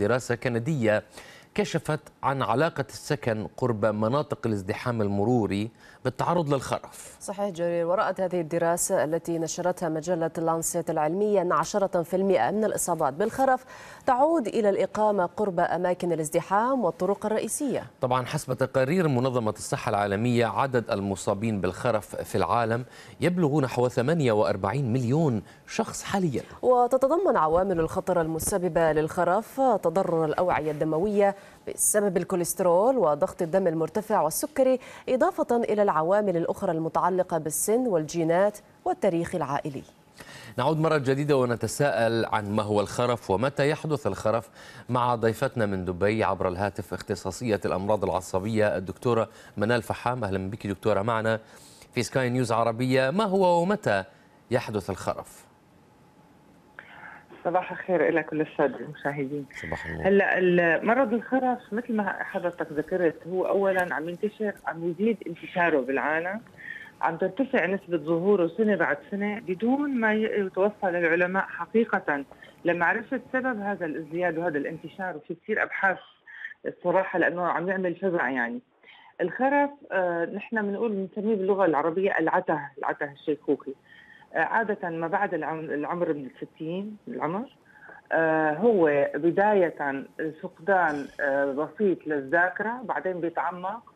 دراسة كندية. كشفت عن علاقة السكن قرب مناطق الازدحام المروري بالتعرض للخرف. صحيح جرير ورأت هذه الدراسة التي نشرتها مجلة لانسيت العلمية أن 10% من الإصابات بالخرف تعود إلى الإقامة قرب أماكن الازدحام والطرق الرئيسية. طبعا حسب تقارير منظمة الصحة العالمية عدد المصابين بالخرف في العالم يبلغ نحو 48 مليون شخص حاليا. وتتضمن عوامل الخطر المسببة للخرف تضرر الأوعية الدموية بسبب الكوليسترول وضغط الدم المرتفع والسكري إضافة إلى العوامل الأخرى المتعلقة بالسن والجينات والتاريخ العائلي. نعود مرة جديدة ونتساءل عن ما هو الخرف ومتى يحدث الخرف مع ضيفتنا من دبي عبر الهاتف اختصاصية الأمراض العصبية الدكتورة منال فحام. أهلا بك دكتورة. معنا في سكاي نيوز عربية ما هو ومتى يحدث الخرف؟ صباح الخير لك وللساده المشاهدين. صباح النور. هلأ مرض الخرف مثل ما حضرتك ذكرت هو اولا عم ينتشر عم يزيد انتشاره بالعالم عم ترتفع نسبة ظهوره سنة بعد سنة بدون ما يتوصل العلماء حقيقة. لمعرفة سبب هذا الازدياد وهذا الانتشار وفي كثير أبحاث الصراحة لأنه عم يعمل فزع يعني. الخرف آه نحن بنقول بنسميه باللغة العربية العته العته الشيخوخي. عادة ما بعد العمر من الستين العمر آه، هو بداية فقدان آه، بسيط للذاكرة بعدين بيتعمق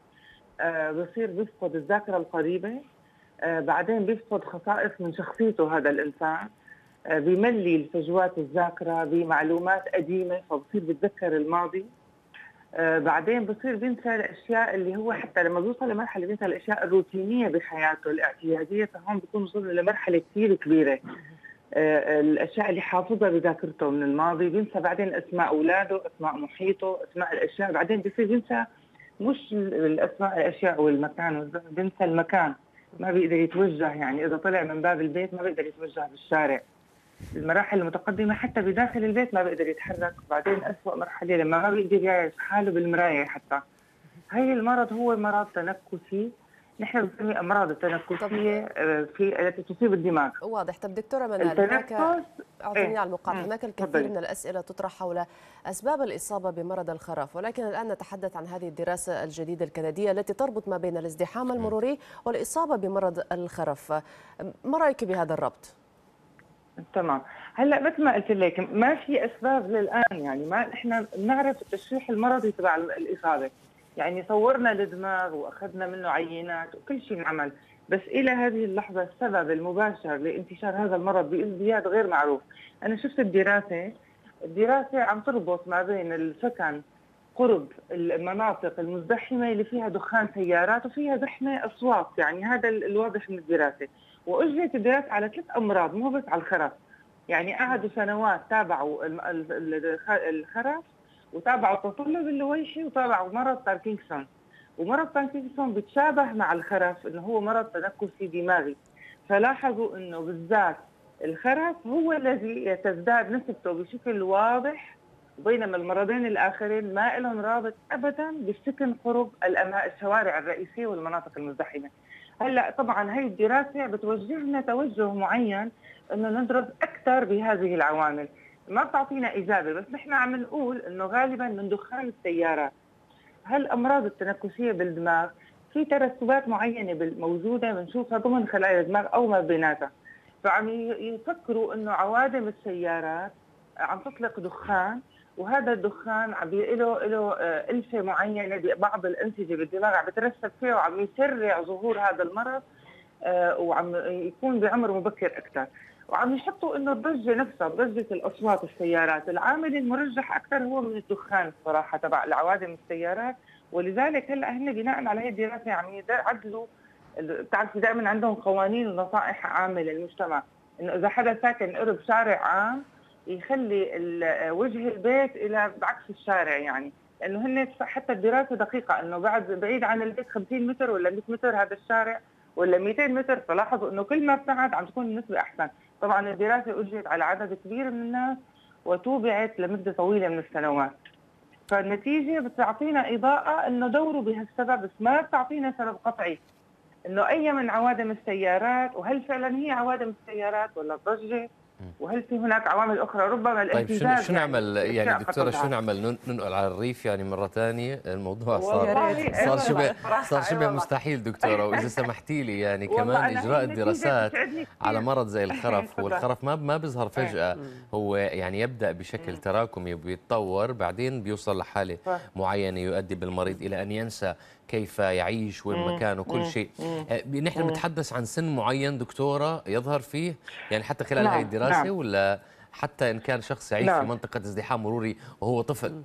آه، بصير بيفقد الذاكرة القريبة بعدين بيفقد خصائص من شخصيته هذا الإنسان بيملي الفجوات الذاكرة بمعلومات قديمة فبصير بيتذكر الماضي. بعدين بصير بينسى الأشياء اللي هو حتى لما بيوصل لمرحلة بينسى الأشياء الروتينية بحياته الاعتيادية فهون بيكون وصل لمرحلة كثير كبيرة. آه الأشياء اللي حافظها بذاكرته من الماضي بينسى بعدين أسماء أولاده أسماء محيطه أسماء الأشياء. بعدين بصير بينسى مش الأسماء الأشياء والمكان بينسى المكان. ما بيقدر يتوجه يعني إذا طلع من باب البيت ما بيقدر يتوجه بالشارع. المراحل المتقدمة حتى بداخل البيت ما بيقدر يتحرك. بعدين أسوأ مرحلة لما ما بيقدر يعيش حاله بالمراية حتى. هي المرض هو مرض تنكسي نحن بنسميه أمراض التنكسيه آه، في التي تصيب الدماغ. واضح. طب دكتورة منال هناك اعطيني إيه؟ على المقاطعة. هناك الكثير من الأسئلة تطرح حول أسباب الإصابة بمرض الخرف. ولكن الآن نتحدث عن هذه الدراسة الجديدة الكندية التي تربط ما بين الازدحام المروري والإصابة بمرض الخرف. ما رأيك بهذا الربط؟ تمام. هلأ مثل ما قلت لك ما في أسباب للآن يعني ما إحنا بنعرف التشريح المرضي تبع الإصابة. يعني صورنا الدماغ وأخذنا منه عينات وكل شيء انعمل. بس إلى هذه اللحظة السبب المباشر لانتشار هذا المرض بإزدياد غير معروف. أنا شفت الدراسة الدراسة عم تربط ما بين السكن قرب المناطق المزدحمة اللي فيها دخان سيارات وفيها زحمة أصوات. يعني هذا الواضح من الدراسة. وأجريت الدراسه على ثلاث أمراض مو بس على الخرف. يعني قعدوا سنوات تابعوا الخرف وتابعوا التصلب اللويحي وتابعوا مرض باركنسون ومرض باركنسون بتشابه مع الخرف إنه هو مرض تنكسي دماغي. فلاحظوا إنه بالذات الخرف هو الذي تزداد نسبته بشكل واضح بينما المرضين الآخرين ما لهم رابط ابدا بالسكن قرب الشوارع الرئيسية والمناطق المزدحمة. هلا طبعا هي الدراسة بتوجهنا توجه معين إنه ندرس أكثر بهذه العوامل. ما بتعطينا إجابة بس نحن عم نقول إنه غالبا من دخان السيارات هالأمراض التنكسيه بالدماغ في ترسبات معينة موجودة بنشوفها ضمن خلايا الدماغ أو ما بيناتها. فعم يفكروا إنه عوادم السيارات عم تطلق دخان وهذا الدخان عم له له آه، إلفة معينة ببعض الانسجه بالدماغ عم بترسب فيها وعم يسرع ظهور هذا المرض آه، وعم يكون بعمر مبكر أكثر. وعم يحطوا إنه الضجة نفسها ضجة الأصوات السيارات. العامل المرجح أكثر هو من الدخان الصراحه تبع العوادم السيارات. ولذلك هلأ هن بناء على هي الدراسه عم يعدلوا بتعرفي دائما عندهم قوانين ونصائح عامة للمجتمع. إنه إذا حدا ساكن قرب شارع عام يخلي وجه البيت إلى بعكس الشارع يعني. لأنه هن حتى الدراسة دقيقة إنه بعد بعيد عن البيت 50 متر ولا 100 متر هذا الشارع ولا 200 متر فلاحظوا إنه كل ما ابتعد عم تكون النسبة أحسن. طبعا الدراسة أجريت على عدد كبير من الناس وتوبعت لمدة طويلة من السنوات. فالنتيجة بتعطينا إضاءة إنه دوروا بهالسبب بس ما بتعطينا سبب قطعي. إنه أي من عوادم السيارات وهل فعلا هي عوادم السيارات ولا الضجة؟ وهل في هناك عوامل أخرى؟ ربما طيب شو الاهتزاز شو نعمل يعني يعني دكتورة شو قطعها. نعمل نن- ننقل على الريف يعني مرة ثانية. الموضوع صار والله صار أيوة شبه صار أيوة شبه والله. مستحيل دكتورة. وإذا سمحتي لي يعني كمان إجراء الدراسات. على مرض زي الخرف. والخرف ما ما بيظهر فجأة. هو يعني يبدأ بشكل تراكمي وبيتطور بعدين بيوصل لحالة. معينة يؤدي بالمريض إلى أن ينسى كيف يعيش وين مكانه كل شيء. آه، نحن بنتحدث عن سن معين دكتورة يظهر فيه؟ يعني حتى خلال نعم، هاي الدراسة نعم. ولا حتى إن كان شخص يعيش في نعم. منطقة ازدحام مروري وهو طفل؟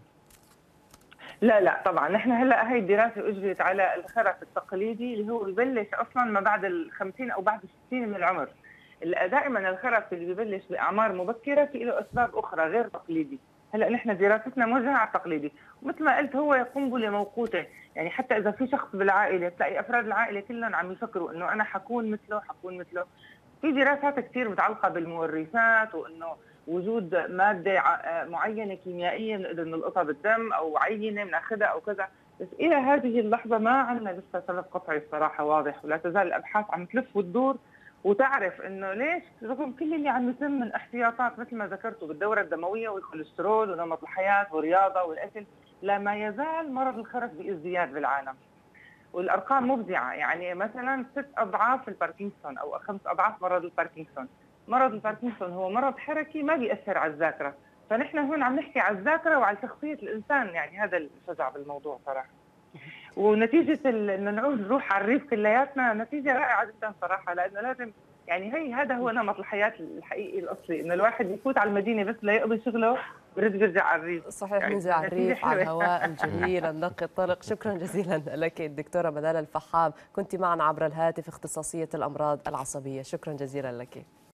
لا لا طبعا. نحن هلأ هي الدراسة أجريت على الخرف التقليدي اللي هو ببلش أصلا ما بعد ال 50 أو بعد ال 60 من العمر. ال- دائما الخرف اللي ببلش بأعمار مبكرة في له أسباب أخرى غير تقليدي. هلأ نحن دراستنا موجهه على التقليدي ومثل ما قلت هو قنبله موقوته يعني حتى إذا في شخص بالعائلة بتلاقي أفراد العائلة كلهم عم يفكروا إنه أنا حكون مثله حكون مثله. في دراسات كثير متعلقة بالمورثات وإنه وجود مادة ع- معينة كيميائية بنقدر نلقطها بالدم أو عينة بناخذها أو كذا. بس إلى هذه اللحظة ما عندنا لسه سبب قطعي الصراحة واضح ولا تزال الأبحاث عم تلف وتدور. وتعرف إنه ليش رغم كل اللي عم يتم من احتياطات مثل ما ذكرتوا بالدورة الدموية والكوليسترول ونمط الحياة والرياضة والأكل لا ما يزال مرض الخرف بازدياد بالعالم. والأرقام مفزعه يعني مثلا ست أضعاف الباركنسون أو خمس أضعاف مرض الباركنسون مرض الباركنسون هو مرض حركي ما بيأثر على الذاكرة. فنحن هون عم نحكي على الذاكرة وعلى شخصيه الإنسان. يعني هذا الفزع بالموضوع صراحة. ونتيجة إنه نعود نروح على الريف كلياتنا نتيجة رائعة جدا صراحة. لأنه لازم يعني هي هذا هو نمط الحياة الحقيقي الأصلي. إنه الواحد يفوت على المدينة بس ليقضي شغله على الريف. صحيح يعني نتيجة الريف على. الهواء الجميل النقي الطلق. شكرا جزيلا لك الدكتورة منال الفحام. كنت معنا عبر الهاتف اختصاصية الأمراض العصبية. شكرا جزيلا لك.